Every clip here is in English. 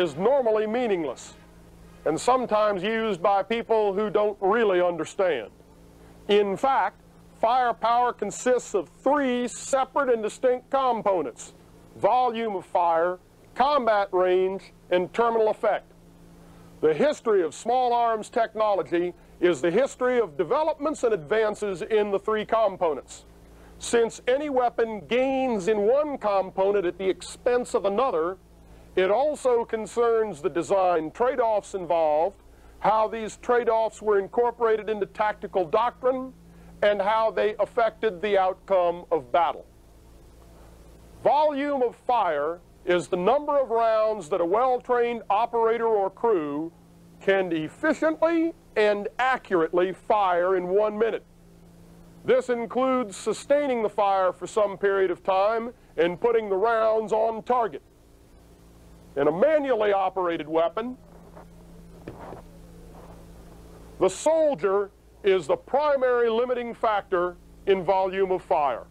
is normally meaningless and sometimes used by people who don't really understand. In fact, firepower consists of three separate and distinct components, volume of fire, combat range, and terminal effect. The history of small arms technology is the history of developments and advances in the three components. Since any weapon gains in one component at the expense of another, it also concerns the design trade-offs involved, how these trade-offs were incorporated into tactical doctrine, and how they affected the outcome of battle. Volume of fire is the number of rounds that a well-trained operator or crew can efficiently and accurately fire in one minute. This includes sustaining the fire for some period of time and putting the rounds on target. In a manually operated weapon, the soldier is the primary limiting factor in volume of fire.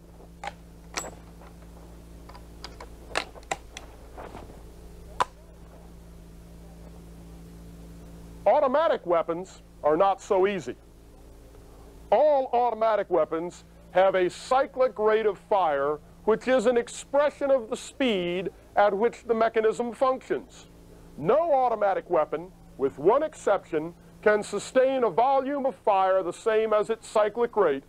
Automatic weapons are not so easy. All automatic weapons have a cyclic rate of fire which is an expression of the speed at which the mechanism functions. No automatic weapon, with one exception, can sustain a volume of fire the same as its cyclic rate,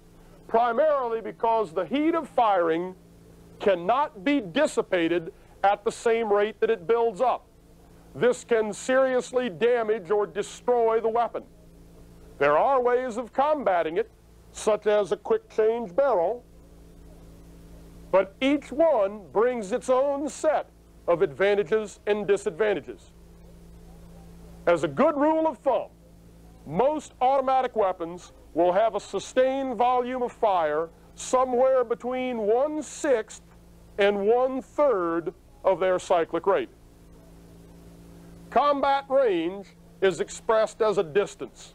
primarily because the heat of firing cannot be dissipated at the same rate that it builds up. This can seriously damage or destroy the weapon. There are ways of combating it, such as a quick change barrel, but each one brings its own set of advantages and disadvantages. As a good rule of thumb, most automatic weapons will have a sustained volume of fire somewhere between one-sixth and one-third of their cyclic rate. Combat range is expressed as a distance.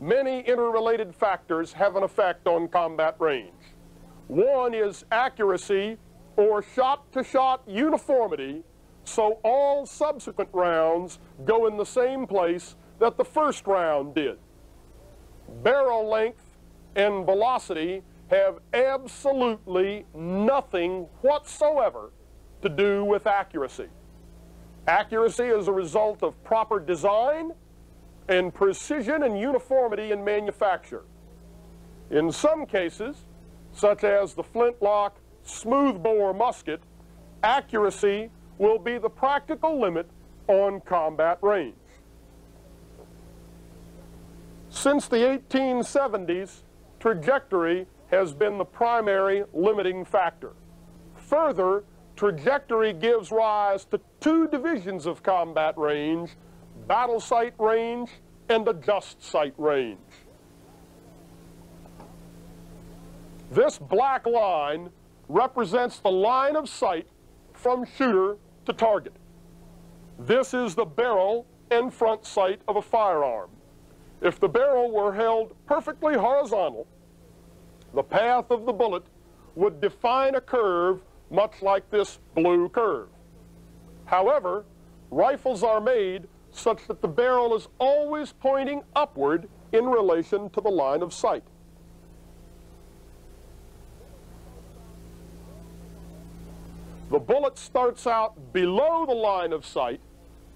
Many interrelated factors have an effect on combat range. One is accuracy or shot-to-shot -shot uniformity, so all subsequent rounds go in the same place that the first round did. Barrel length and velocity have absolutely nothing whatsoever to do with accuracy. Accuracy is a result of proper design and precision and uniformity in manufacture. In some cases, such as the flintlock smoothbore musket, accuracy will be the practical limit on combat range. Since the 1870s, trajectory has been the primary limiting factor. Further, trajectory gives rise to two divisions of combat range, battle sight range and adjust sight range. This black line represents the line of sight from shooter to target. This is the barrel and front sight of a firearm. If the barrel were held perfectly horizontal, the path of the bullet would define a curve much like this blue curve. However, rifles are made such that the barrel is always pointing upward in relation to the line of sight. The bullet starts out below the line of sight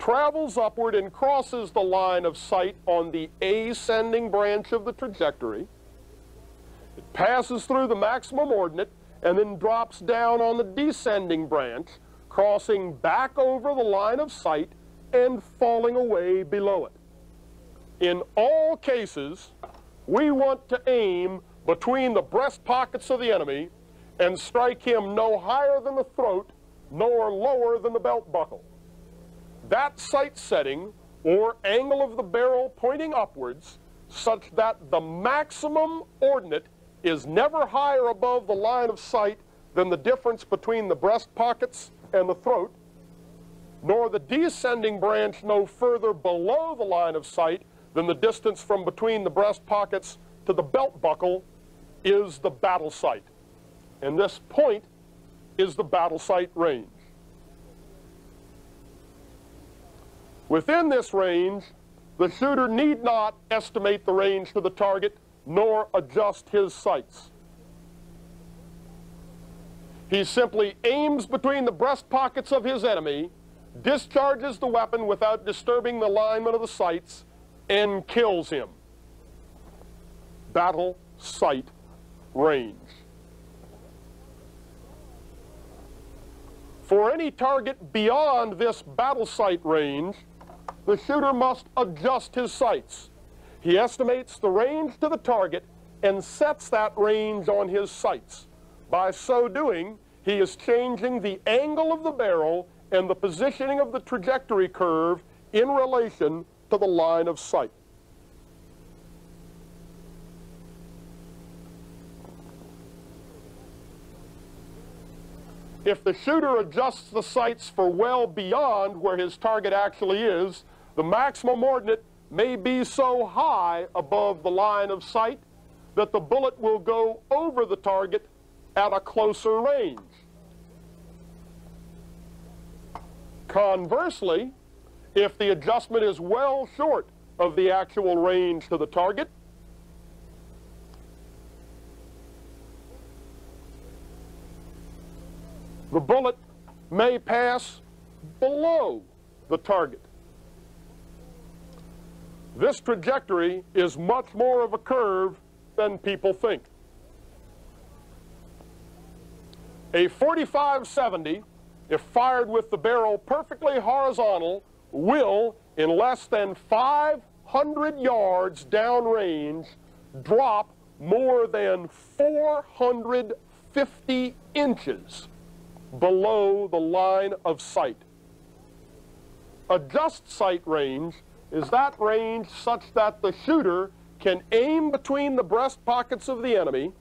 travels upward and crosses the line of sight on the ascending branch of the trajectory. It passes through the maximum ordinate and then drops down on the descending branch, crossing back over the line of sight and falling away below it. In all cases, we want to aim between the breast pockets of the enemy and strike him no higher than the throat nor lower than the belt buckle. That sight setting or angle of the barrel pointing upwards such that the maximum ordinate is never higher above the line of sight than the difference between the breast pockets and the throat, nor the descending branch no further below the line of sight than the distance from between the breast pockets to the belt buckle is the battle sight. And this point is the battle sight range. Within this range, the shooter need not estimate the range to the target nor adjust his sights. He simply aims between the breast pockets of his enemy, discharges the weapon without disturbing the alignment of the sights, and kills him. Battle sight range. For any target beyond this battle sight range, the shooter must adjust his sights. He estimates the range to the target and sets that range on his sights. By so doing, he is changing the angle of the barrel and the positioning of the trajectory curve in relation to the line of sight. If the shooter adjusts the sights for well beyond where his target actually is, the maximum ordinate may be so high above the line of sight that the bullet will go over the target at a closer range. Conversely, if the adjustment is well short of the actual range to the target, the bullet may pass below the target. This trajectory is much more of a curve than people think. A 4570 if fired with the barrel perfectly horizontal, will, in less than 500 yards downrange, drop more than 450 inches below the line of sight. Adjust sight range is that range such that the shooter can aim between the breast pockets of the enemy,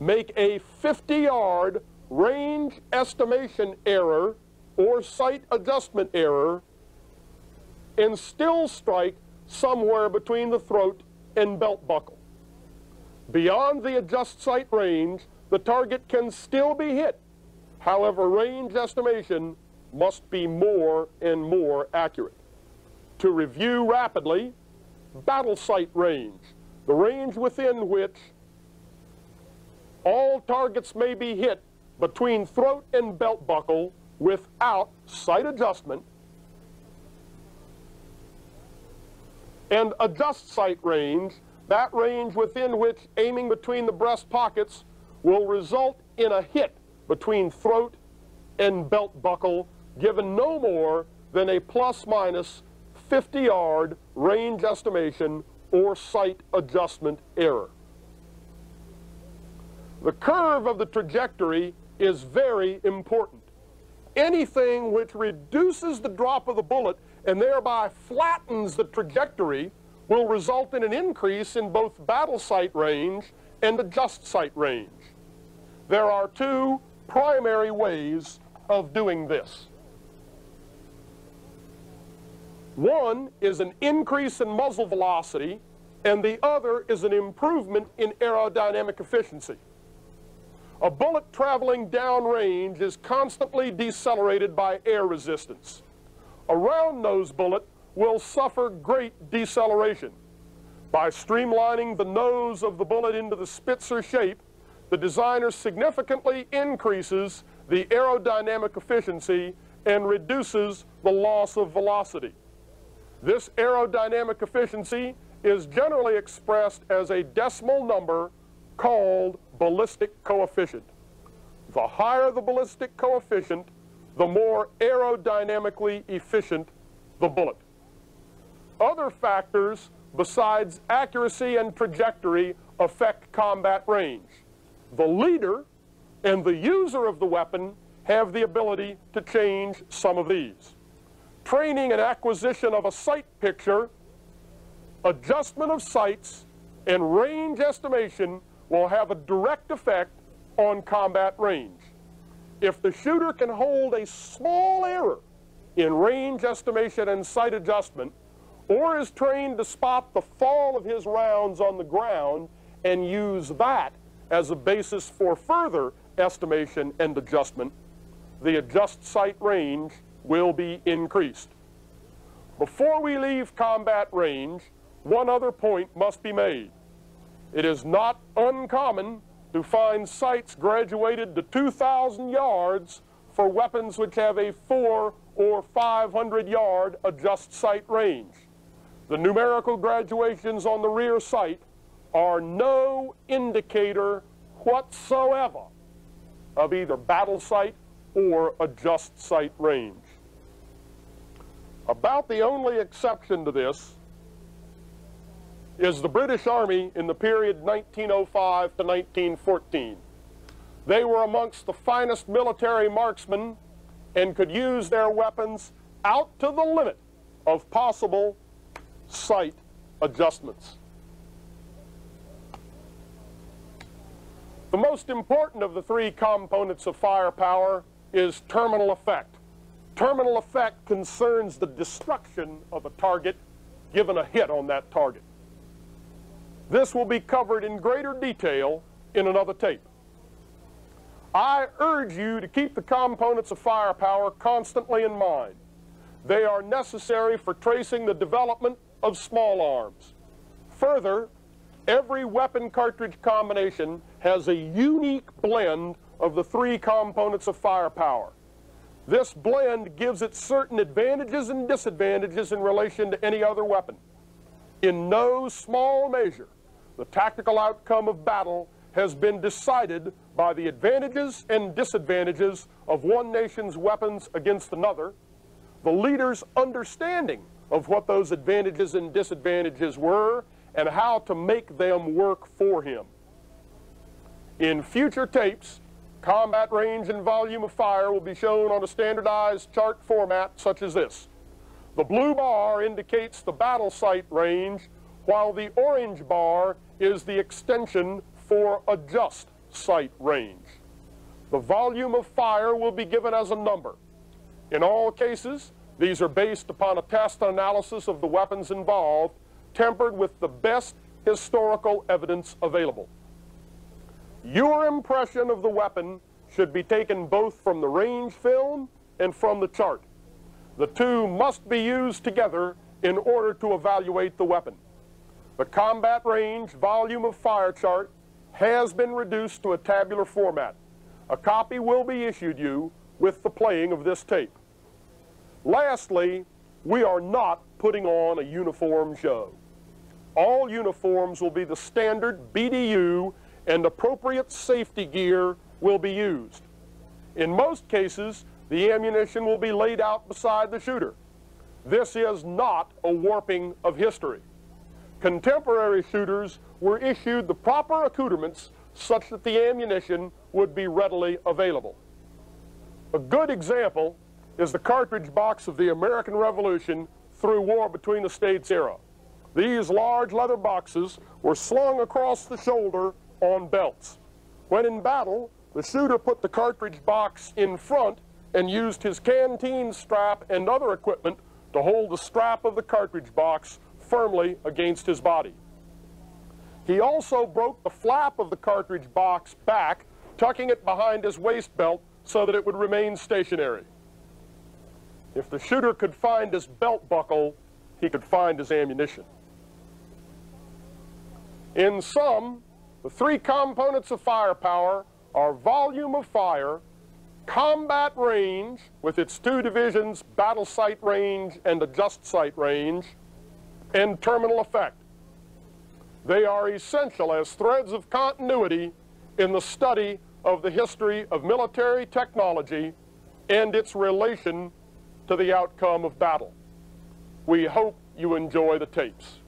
make a 50-yard range estimation error or sight adjustment error and still strike somewhere between the throat and belt buckle. Beyond the adjust sight range, the target can still be hit. However, range estimation must be more and more accurate. To review rapidly, battle sight range, the range within which all targets may be hit between throat and belt buckle without sight adjustment and adjust sight range, that range within which aiming between the breast pockets will result in a hit between throat and belt buckle given no more than a plus minus 50 yard range estimation or sight adjustment error. The curve of the trajectory is very important. Anything which reduces the drop of the bullet and thereby flattens the trajectory will result in an increase in both battle sight range and adjust sight range. There are two primary ways of doing this. One is an increase in muzzle velocity, and the other is an improvement in aerodynamic efficiency. A bullet traveling downrange is constantly decelerated by air resistance. A round-nose bullet will suffer great deceleration. By streamlining the nose of the bullet into the Spitzer shape, the designer significantly increases the aerodynamic efficiency and reduces the loss of velocity. This aerodynamic efficiency is generally expressed as a decimal number called ballistic coefficient. The higher the ballistic coefficient, the more aerodynamically efficient the bullet. Other factors besides accuracy and trajectory affect combat range. The leader and the user of the weapon have the ability to change some of these. Training and acquisition of a sight picture, adjustment of sights, and range estimation will have a direct effect on combat range. If the shooter can hold a small error in range estimation and sight adjustment, or is trained to spot the fall of his rounds on the ground and use that as a basis for further estimation and adjustment, the adjust sight range will be increased. Before we leave combat range, one other point must be made. It is not uncommon to find sights graduated to 2,000 yards for weapons which have a 4 or 500 yard adjust sight range. The numerical graduations on the rear sight are no indicator whatsoever of either battle sight or adjust sight range. About the only exception to this is the British Army in the period 1905 to 1914. They were amongst the finest military marksmen and could use their weapons out to the limit of possible sight adjustments. The most important of the three components of firepower is terminal effect. Terminal effect concerns the destruction of a target given a hit on that target. This will be covered in greater detail in another tape. I urge you to keep the components of firepower constantly in mind. They are necessary for tracing the development of small arms. Further, every weapon cartridge combination has a unique blend of the three components of firepower. This blend gives it certain advantages and disadvantages in relation to any other weapon. In no small measure, the tactical outcome of battle has been decided by the advantages and disadvantages of one nation's weapons against another, the leader's understanding of what those advantages and disadvantages were, and how to make them work for him. In future tapes, combat range and volume of fire will be shown on a standardized chart format such as this. The blue bar indicates the battle sight range, while the orange bar is the extension for adjust sight range. The volume of fire will be given as a number. In all cases, these are based upon a test analysis of the weapons involved, tempered with the best historical evidence available. Your impression of the weapon should be taken both from the range film and from the chart. The two must be used together in order to evaluate the weapon. The combat range volume of fire chart has been reduced to a tabular format. A copy will be issued you with the playing of this tape. Lastly, we are not putting on a uniform show. All uniforms will be the standard BDU and appropriate safety gear will be used. In most cases, the ammunition will be laid out beside the shooter. This is not a warping of history. Contemporary shooters were issued the proper accoutrements such that the ammunition would be readily available. A good example is the cartridge box of the American Revolution through War Between the States era. These large leather boxes were slung across the shoulder on belts. When in battle, the shooter put the cartridge box in front and used his canteen strap and other equipment to hold the strap of the cartridge box firmly against his body. He also broke the flap of the cartridge box back, tucking it behind his waist belt so that it would remain stationary. If the shooter could find his belt buckle, he could find his ammunition. In sum, the three components of firepower are volume of fire, combat range with its two divisions, battle sight range and adjust sight range, and terminal effect. They are essential as threads of continuity in the study of the history of military technology and its relation to the outcome of battle. We hope you enjoy the tapes.